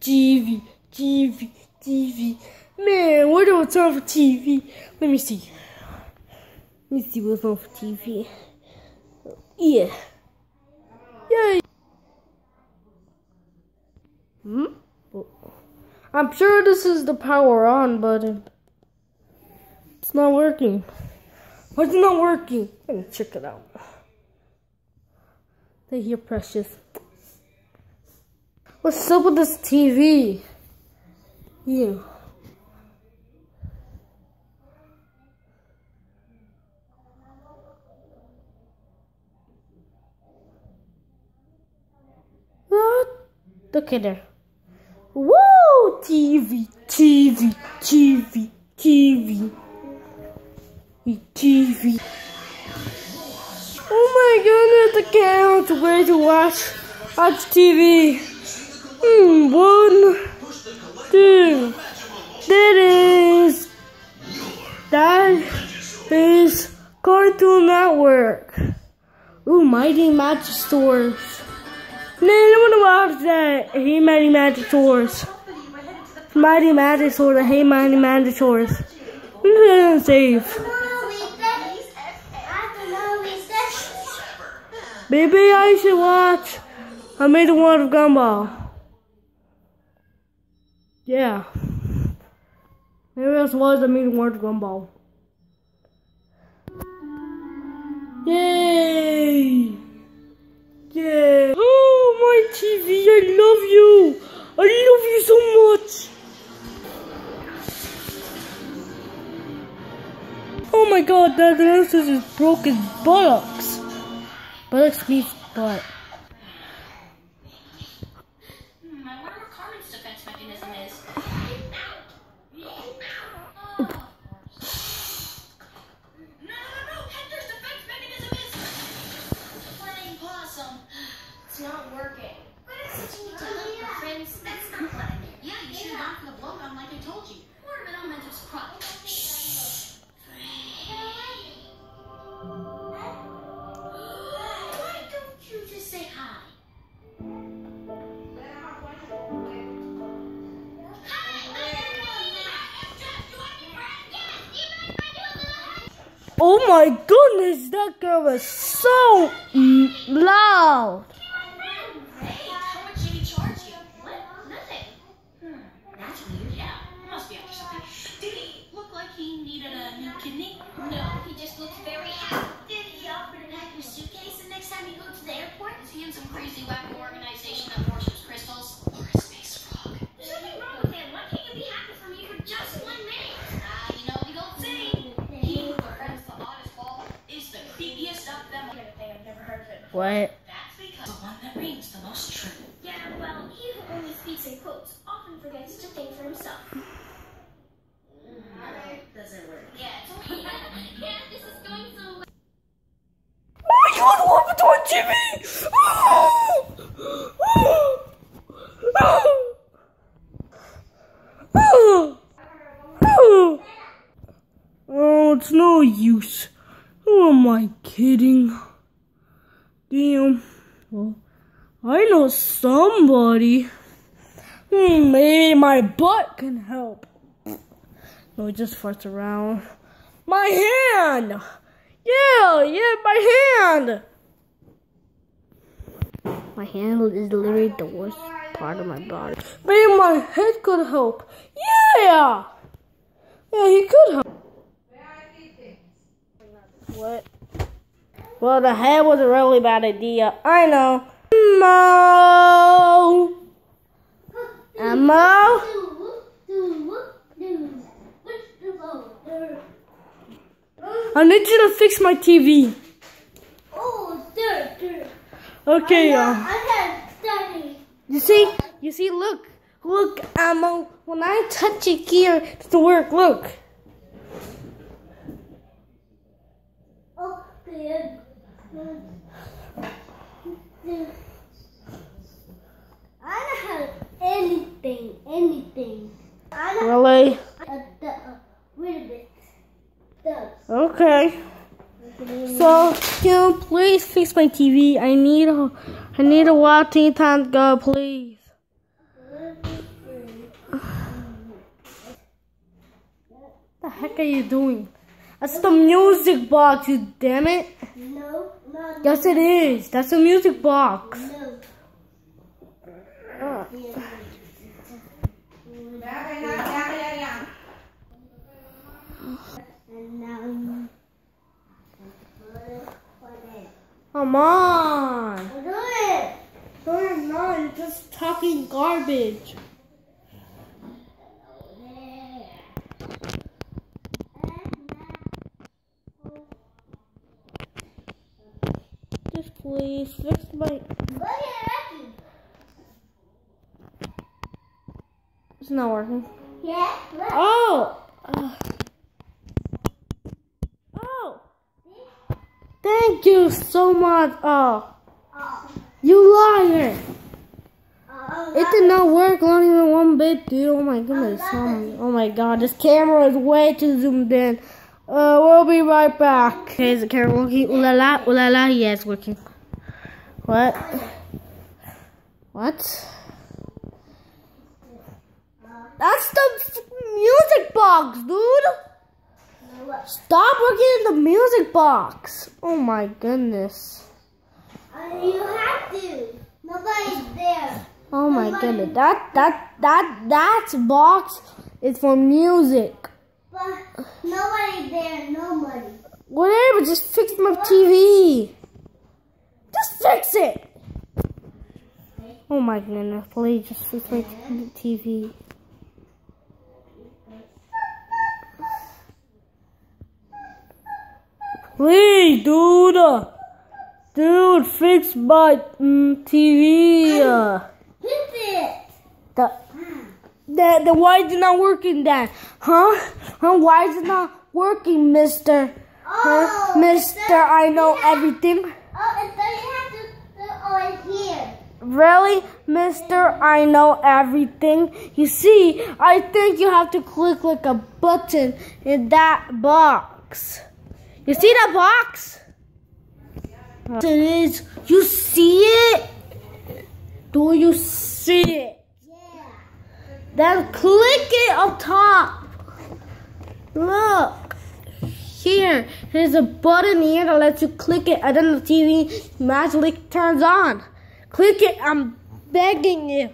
TV, TV, TV. Man, what do it's on for TV? Let me see. Let me see what's on for TV. Yeah. Yay. Hmm? I'm sure this is the power on button. It's not working. Why's it not working? Let me check it out. They hear precious. What's up with this TV? Yeah. What? Look at her. Woo! TV, TV, TV, TV. TV. Oh my goodness, I can't wait to watch watch TV. Hmm, one, two. That is that is Cartoon Network. Ooh, Mighty Magiswords. Man, I wanna watch that. Hey, Mighty Magiswords. Mighty Magiswords. Hey, Mighty Magiswords. I'm. Maybe I should watch I made a world of gumball. Yeah. Maybe that's why I made a world gumball. Yay! Yay! Oh, my TV, I love you! I love you so much! Oh my god, that nurse is broken buttocks. Buttocks means butt. Oh my goodness, that girl was so loud. Did he charge you? What? Nothing. That's. Yeah, must be up something. Did he look like he needed a new kidney? No, he just looked very happy. Did he offer to pack your suitcase the next time you go to the airport? Is he in some crazy wacky organization What? That's because the one that rings the most true. Yeah, well, he who only speaks in quotes often forgets to think for himself. Doesn't work. Yeah, yeah, this is going so Oh my god, what happened to my TV? Oh! Oh! Oh! Oh! Oh, it's no use. Who am I kidding? Damn. Well, I know somebody. Hmm, maybe my butt can help. No, it just farts around. My hand! Yeah, yeah, my hand! My hand is literally the worst part of my body. Maybe my head could help. Yeah! Yeah, he could help. What? Well, the head was a really bad idea. I know. Mo! Mo? I need you to fix my TV. Oh, there, there. Okay, I uh, you see, you see, look, look, Elmo. When I touch it here, it doesn't work. Look. Oh, good. I don't have anything, anything. really? Okay. So, can you please fix my TV? I need a, I need a watch Teen Titans Go, please. What the heck are you doing? That's the music box, you damn it. No. Yes, it is. That's a music box. no. It. come on. Do it. No, you're not. You're just talking garbage. Please fix my. It's not working. Yeah. Oh. Oh. Thank you so much. Oh, you liar. It did not work not even one bit, dude. Oh my goodness. Oh my, oh my god, this camera is way too zoomed in. Uh, we'll be right back. Okay, is the camera working? Ooh la la, ooh la la. Yeah, it's working. What? What? That's the music box, dude. Stop working in the music box. Oh my goodness. Uh, you have to. Nobody's there. Oh my goodness. That that that that box is for music. But nobody's there. Nobody. Whatever, just fix my TV. Just fix it. Oh my goodness, please just fix my TV. Please, dude. Dude, fix my mm, TV. Fix it. the, the, the, why is it not working then? Huh? Huh? Why is it not working, mister? Huh? Oh, Mister, I know have- everything. Oh, and so you have to put on here. Really, mister, I know everything. You see, I think you have to click like a button in that box. You see that box? It is. You see it? Do you see it? Then click it up top. Look. Here, there's a button here that lets you click it and then the TV magically turns on. Click it, I'm begging you.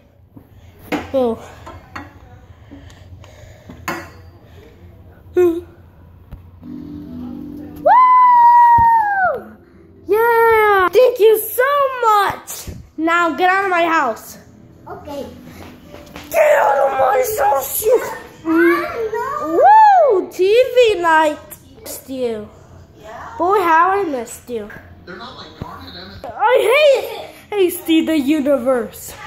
Oh. Woo! Yeah! Thank you so much! Now get out of my house. Okay. Get out of my house, you Woo! TV night. Missed you. Boy, how I missed you. They're not like Garnet I hate it. Hey, Steven Universe.